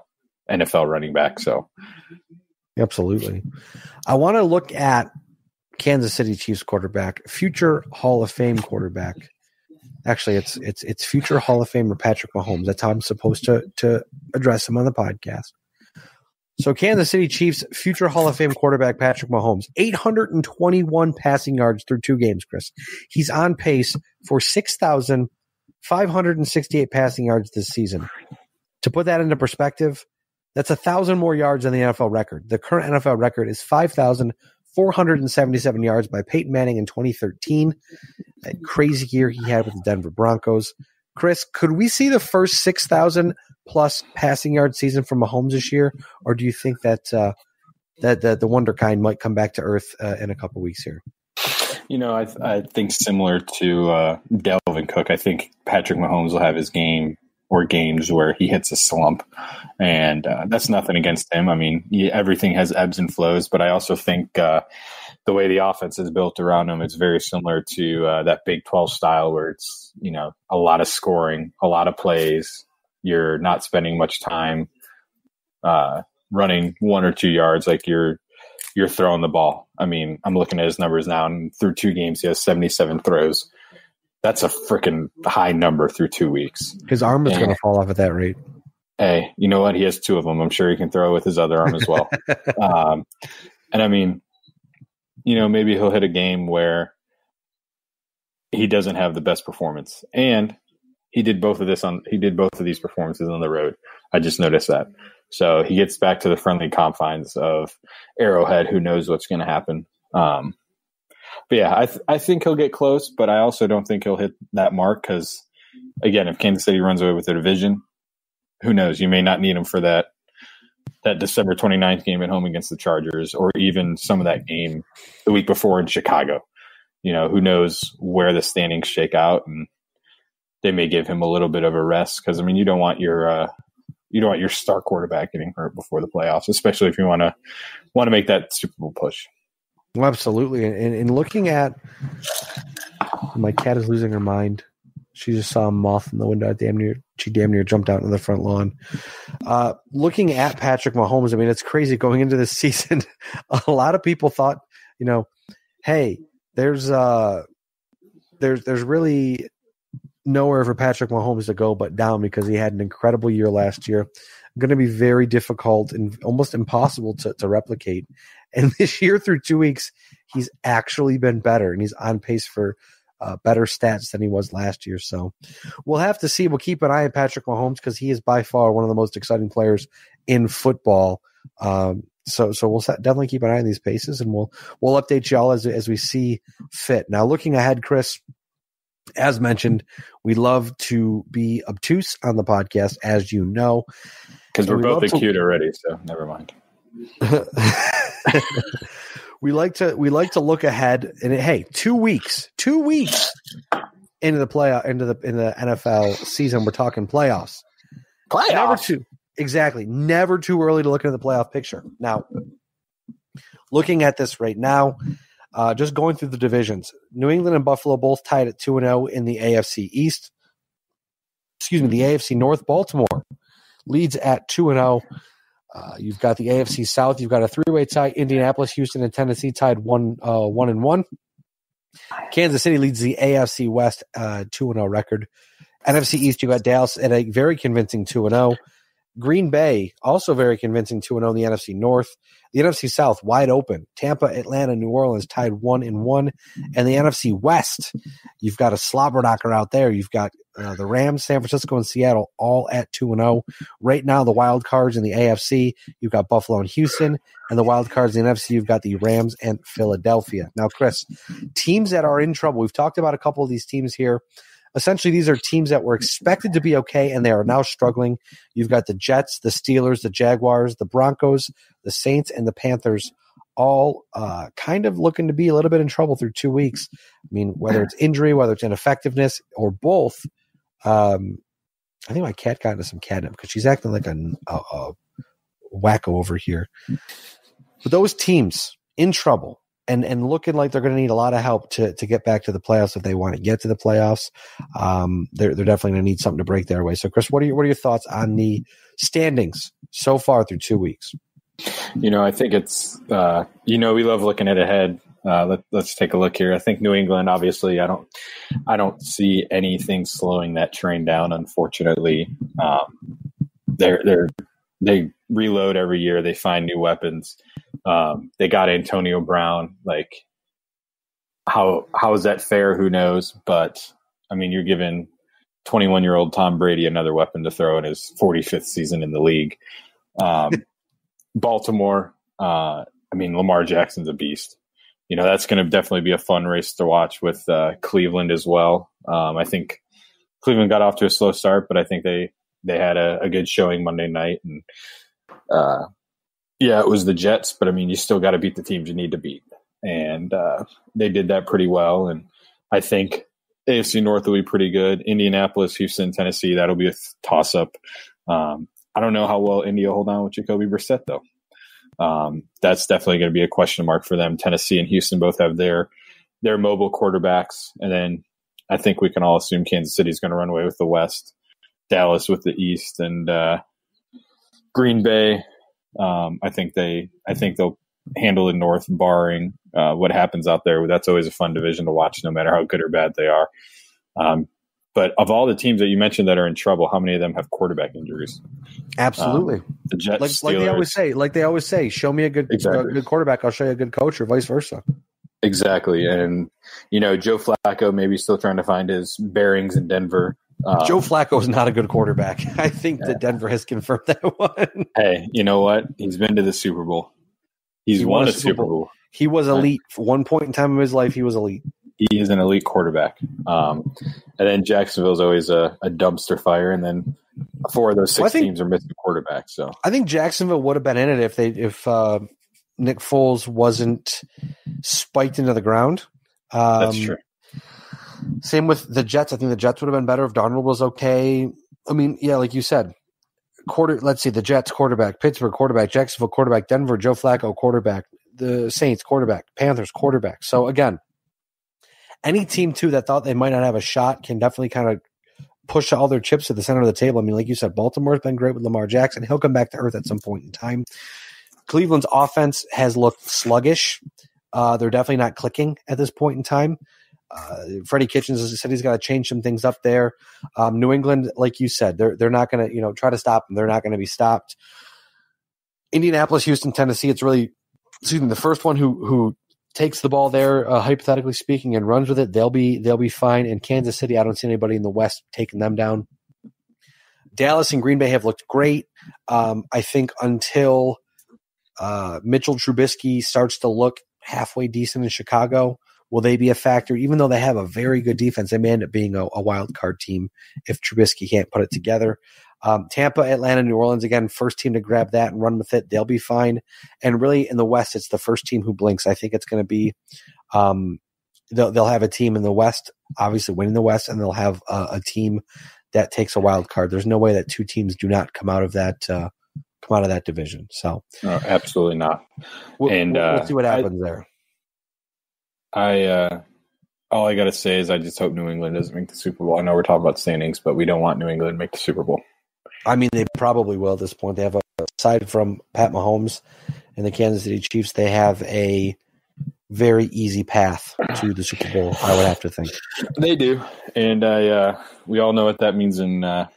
[SPEAKER 4] NFL running back. So,
[SPEAKER 3] absolutely. I want to look at Kansas City Chiefs quarterback, future Hall of Fame quarterback. Actually, it's it's it's future Hall of Famer Patrick Mahomes. That's how I'm supposed to to address him on the podcast. So, Kansas City Chiefs future Hall of Fame quarterback Patrick Mahomes, 821 passing yards through two games. Chris, he's on pace for 6,568 passing yards this season. To put that into perspective, that's a thousand more yards than the NFL record. The current NFL record is 5,477 yards by Peyton Manning in 2013. That crazy year he had with the Denver Broncos. Chris, could we see the first 6,000 plus passing yard season from Mahomes this year? Or do you think that, uh, that, that the wonder kind might come back to earth uh, in a couple weeks here?
[SPEAKER 4] You know, I, I think similar to uh, Dalvin Cook, I think Patrick Mahomes will have his game or games where he hits a slump, and uh, that's nothing against him. I mean, he, everything has ebbs and flows, but I also think uh, the way the offense is built around him, it's very similar to uh, that Big Twelve style, where it's you know a lot of scoring, a lot of plays. You're not spending much time uh, running one or two yards, like you're you're throwing the ball. I mean, I'm looking at his numbers now, and through two games, he has 77 throws that's a freaking high number through two weeks.
[SPEAKER 3] His arm is going to fall off at that rate.
[SPEAKER 4] Hey, you know what? He has two of them. I'm sure he can throw with his other arm as well. um, and I mean, you know, maybe he'll hit a game where he doesn't have the best performance, and he did both of this on. He did both of these performances on the road. I just noticed that. So he gets back to the friendly confines of Arrowhead. Who knows what's going to happen? Um, but yeah, I th- I think he'll get close, but I also don't think he'll hit that mark because again, if Kansas City runs away with the division, who knows? You may not need him for that that December 29th game at home against the Chargers, or even some of that game the week before in Chicago. You know, who knows where the standings shake out, and they may give him a little bit of a rest because I mean, you don't want your uh, you don't want your star quarterback getting hurt before the playoffs, especially if you want to want to make that Super Bowl push.
[SPEAKER 3] Well, absolutely. And, looking at my cat is losing her mind. She just saw a moth in the window. Damn near, she damn near jumped out in the front lawn. Uh, looking at Patrick Mahomes, I mean, it's crazy going into this season. a lot of people thought, you know, hey, there's uh, there's there's really nowhere for Patrick Mahomes to go but down because he had an incredible year last year. Going to be very difficult and almost impossible to, to replicate. And this year, through two weeks, he's actually been better and he's on pace for uh, better stats than he was last year. So we'll have to see. We'll keep an eye on Patrick Mahomes because he is by far one of the most exciting players in football. Um, so so we'll definitely keep an eye on these paces and we'll we'll update y'all as as we see fit. Now looking ahead, Chris, as mentioned, we love to be obtuse on the podcast, as you know,
[SPEAKER 4] because we're both acute to- already. So never mind.
[SPEAKER 3] we like to we like to look ahead and hey, two weeks, two weeks into the play into the in the NFL season. We're talking playoffs.
[SPEAKER 4] Playoffs.
[SPEAKER 3] Never too exactly. Never too early to look into the playoff picture. Now, looking at this right now, uh, just going through the divisions, New England and Buffalo both tied at two and zero oh in the AFC East. Excuse me, the AFC North. Baltimore leads at two and zero. Oh. Uh, you've got the AFC South. You've got a three-way tie: Indianapolis, Houston, and Tennessee tied one, uh, one and one. Kansas City leads the AFC West, uh, two and zero record. NFC East, you got Dallas at a very convincing two and zero. Green Bay also very convincing two and zero in the NFC North. The NFC South wide open. Tampa, Atlanta, New Orleans tied one in one, and the NFC West, you've got a slobber knocker out there. You've got uh, the Rams, San Francisco, and Seattle all at two and zero. Right now, the wild cards in the AFC, you've got Buffalo and Houston, and the wild cards in the NFC, you've got the Rams and Philadelphia. Now, Chris, teams that are in trouble. We've talked about a couple of these teams here essentially these are teams that were expected to be okay and they are now struggling. You've got the Jets, the Steelers, the Jaguars, the Broncos, the Saints, and the Panthers all uh, kind of looking to be a little bit in trouble through two weeks. I mean, whether it's injury, whether it's ineffectiveness, or both. Um, I think my cat got into some catnip because she's acting like a, a, a wacko over here. But those teams in trouble and and looking like they're going to need a lot of help to to get back to the playoffs if they want to get to the playoffs. Um, they're they're definitely going to need something to break their way. So, Chris, what are your, what are your thoughts on the standings so far through two weeks?
[SPEAKER 4] You know, I think it's uh, you know we love looking at ahead. Uh, let, us take a look here. I think New England, obviously, I don't, I don't see anything slowing that train down. Unfortunately, um, they're they're they reload every year. They find new weapons. Um, they got Antonio Brown. Like, how how is that fair? Who knows? But I mean, you're giving 21 year old Tom Brady another weapon to throw in his 45th season in the league. Um, Baltimore. Uh, I mean, Lamar Jackson's a beast. You know, that's going to definitely be a fun race to watch with uh, Cleveland as well. Um, I think Cleveland got off to a slow start, but I think they they had a, a good showing Monday night, and uh, yeah, it was the Jets, but I mean, you still got to beat the teams you need to beat, and uh, they did that pretty well. And I think AFC North will be pretty good. Indianapolis, Houston, Tennessee, that'll be a toss up. Um, I don't know how well India hold on with Jacoby Brissett though. Um, that's definitely going to be a question mark for them. Tennessee and Houston both have their their mobile quarterbacks, and then I think we can all assume Kansas City is going to run away with the West. Dallas with the East and uh, Green Bay. Um, I think they I think they'll handle the North, barring uh, what happens out there. That's always a fun division to watch, no matter how good or bad they are. Um, but of all the teams that you mentioned that are in trouble, how many of them have quarterback injuries?
[SPEAKER 3] Absolutely.
[SPEAKER 4] Um, the Jets,
[SPEAKER 3] like, like, they always say, like they always say, show me a good, exactly. a good quarterback, I'll show you a good coach, or vice versa.
[SPEAKER 4] Exactly, and you know Joe Flacco maybe still trying to find his bearings in Denver.
[SPEAKER 3] Um, Joe Flacco is not a good quarterback. I think yeah. that Denver has confirmed that one.
[SPEAKER 4] hey, you know what? He's been to the Super Bowl. He's he won, won, a Super Bowl. Bowl.
[SPEAKER 3] He was elite. For one point in time of his life, he was elite.
[SPEAKER 4] He is an elite quarterback. Um, and then Jacksonville's always a, a, dumpster fire. And then four of those six well, think, teams are missing quarterbacks. So
[SPEAKER 3] I think Jacksonville would have been in it if they if uh, Nick Foles wasn't spiked into the ground.
[SPEAKER 4] Um, That's true.
[SPEAKER 3] Same with the Jets. I think the Jets would have been better if Darnold was okay. I mean, yeah, like you said, quarter. Let's see, the Jets quarterback, Pittsburgh quarterback, Jacksonville quarterback, Denver Joe Flacco quarterback, the Saints quarterback, Panthers quarterback. So again, any team too that thought they might not have a shot can definitely kind of push all their chips to the center of the table. I mean, like you said, Baltimore's been great with Lamar Jackson. He'll come back to earth at some point in time. Cleveland's offense has looked sluggish. Uh, they're definitely not clicking at this point in time. Uh, Freddie Kitchens said he's got to change some things up there. Um, New England, like you said, they're they're not going to you know try to stop them. They're not going to be stopped. Indianapolis, Houston, Tennessee. It's really excuse me, the first one who who takes the ball there, uh, hypothetically speaking, and runs with it. They'll be they'll be fine. In Kansas City, I don't see anybody in the West taking them down. Dallas and Green Bay have looked great. Um, I think until uh, Mitchell Trubisky starts to look halfway decent in Chicago. Will they be a factor? Even though they have a very good defense, they may end up being a, a wild card team if Trubisky can't put it together. Um, Tampa, Atlanta, New Orleans again, first team to grab that and run with it. They'll be fine. And really, in the West, it's the first team who blinks. I think it's going to be. Um, they'll they'll have a team in the West, obviously winning the West, and they'll have a, a team that takes a wild card. There's no way that two teams do not come out of that uh, come out of that division. So,
[SPEAKER 4] no, absolutely not.
[SPEAKER 3] We'll, and we'll, we'll uh, see what happens I, there.
[SPEAKER 4] I uh, all I got to say is I just hope New England doesn't make the Super Bowl. I know we're talking about standings, but we don't want New England to make the Super Bowl.
[SPEAKER 3] I mean, they probably will at this point. They have a aside from Pat Mahomes and the Kansas City Chiefs, they have a very easy path to the Super Bowl. I would have to think
[SPEAKER 4] they do, and I uh, we all know what that means in uh,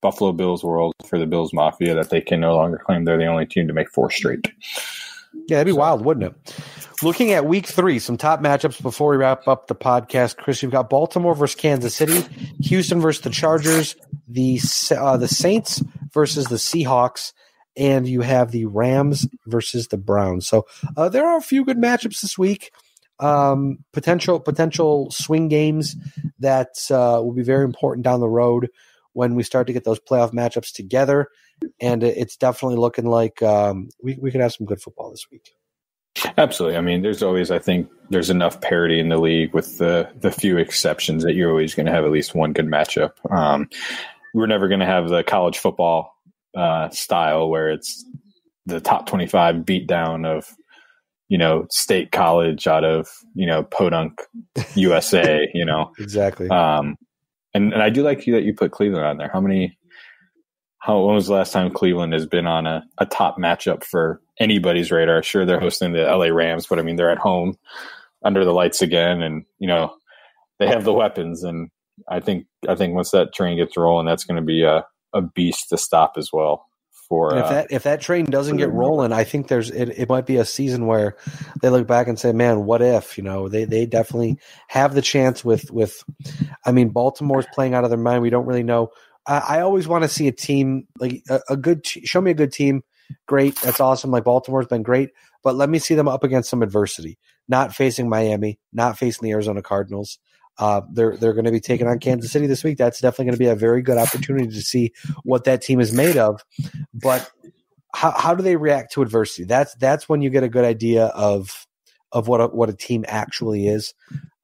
[SPEAKER 4] Buffalo Bills world for the Bills Mafia that they can no longer claim they're the only team to make four straight.
[SPEAKER 3] Yeah, that'd be so. wild, wouldn't it? Looking at week three, some top matchups before we wrap up the podcast. Chris, you've got Baltimore versus Kansas City, Houston versus the Chargers, the uh, the Saints versus the Seahawks, and you have the Rams versus the Browns. So uh, there are a few good matchups this week. Um, potential potential swing games that uh, will be very important down the road when we start to get those playoff matchups together. And it's definitely looking like um, we, we could have some good football this week.
[SPEAKER 4] Absolutely. I mean, there's always, I think, there's enough parity in the league with the the few exceptions that you're always going to have at least one good matchup. Um, we're never going to have the college football uh, style where it's the top 25 beatdown of you know state college out of you know podunk usa you know
[SPEAKER 3] exactly
[SPEAKER 4] um and, and i do like you that you put cleveland on there how many how when was the last time cleveland has been on a, a top matchup for anybody's radar sure they're hosting the la rams but i mean they're at home under the lights again and you know they have the weapons and i think i think once that train gets rolling that's going to be a, a beast to stop as well for
[SPEAKER 3] if
[SPEAKER 4] uh,
[SPEAKER 3] that if that train doesn't get rolling, I think there's it, it might be a season where they look back and say, "Man, what if?" You know, they they definitely have the chance with with. I mean, Baltimore's playing out of their mind. We don't really know. I, I always want to see a team like a, a good. Show me a good team. Great, that's awesome. Like Baltimore's been great, but let me see them up against some adversity. Not facing Miami, not facing the Arizona Cardinals. Uh, they're they're going to be taking on Kansas City this week. That's definitely going to be a very good opportunity to see what that team is made of. But how how do they react to adversity? That's that's when you get a good idea of of what a, what a team actually is.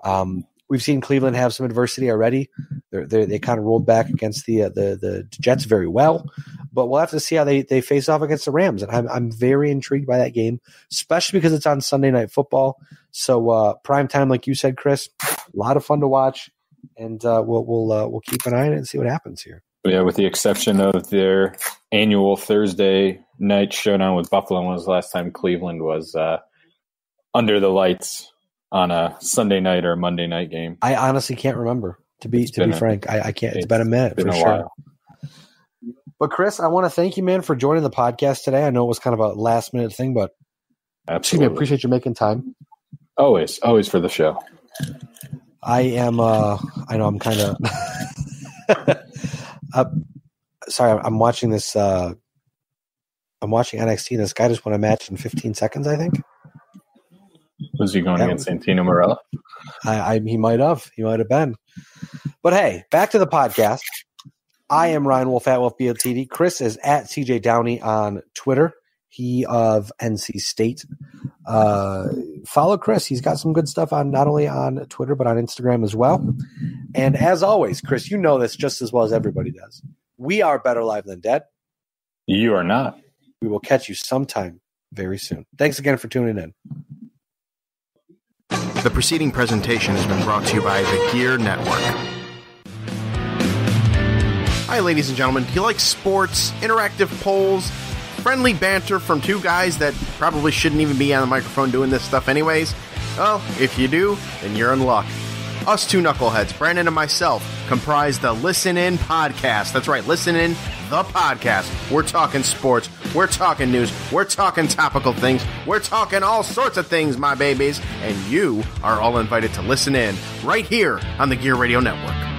[SPEAKER 3] Um, we've seen Cleveland have some adversity already. They're, they're, they kind of rolled back against the, uh, the the Jets very well, but we'll have to see how they, they face off against the Rams. And I'm I'm very intrigued by that game, especially because it's on Sunday Night Football. So uh, prime time, like you said, Chris, a lot of fun to watch, and uh, we'll we'll uh, we'll keep an eye on it and see what happens here.
[SPEAKER 4] Yeah, with the exception of their annual Thursday night showdown with Buffalo, when was the last time Cleveland was uh, under the lights on a Sunday night or a Monday night game?
[SPEAKER 3] I honestly can't remember. To be
[SPEAKER 4] It's
[SPEAKER 3] to be
[SPEAKER 4] a-
[SPEAKER 3] frank, I, I can't. it's
[SPEAKER 4] it's
[SPEAKER 3] been a minute
[SPEAKER 4] Been
[SPEAKER 3] for
[SPEAKER 4] a
[SPEAKER 3] sure.
[SPEAKER 4] while.
[SPEAKER 3] But Chris, I want to thank you, man, for joining the podcast today. I know it was kind of a last minute thing, but excuse me, I appreciate you making time.
[SPEAKER 4] always, always for the show.
[SPEAKER 3] I am. uh I know I'm kind of. uh, sorry, I'm watching this. uh I'm watching NXT. and This guy just won a match in 15 seconds. I think.
[SPEAKER 4] Was he going
[SPEAKER 3] That
[SPEAKER 4] against Santino Marella?
[SPEAKER 3] I, I he might have. He might have been. But hey, back to the podcast. I am Ryan Wolfe at Wolf BLTD. Chris is at CJ Downey on Twitter. He of NC State. Uh, follow Chris. He's got some good stuff on not only on Twitter but on Instagram as well. And as always, Chris, you know this just as well as everybody does. We are better live than dead.
[SPEAKER 4] You are not.
[SPEAKER 3] We will catch you sometime very soon. Thanks again for tuning in.
[SPEAKER 5] The preceding presentation has been brought to you by the GERE Network. Hi, ladies and gentlemen. Do you like sports, interactive polls, friendly banter from two guys that probably shouldn't even be on the microphone doing this stuff, anyways? Well, if you do, then you're in luck. Us two knuckleheads, Brandon and myself, comprise the Listen In podcast. That's right, Listen In, the podcast. We're talking sports, we're talking news, we're talking topical things, we're talking all sorts of things, my babies, and you are all invited to listen in right here on the GERE Radio Network.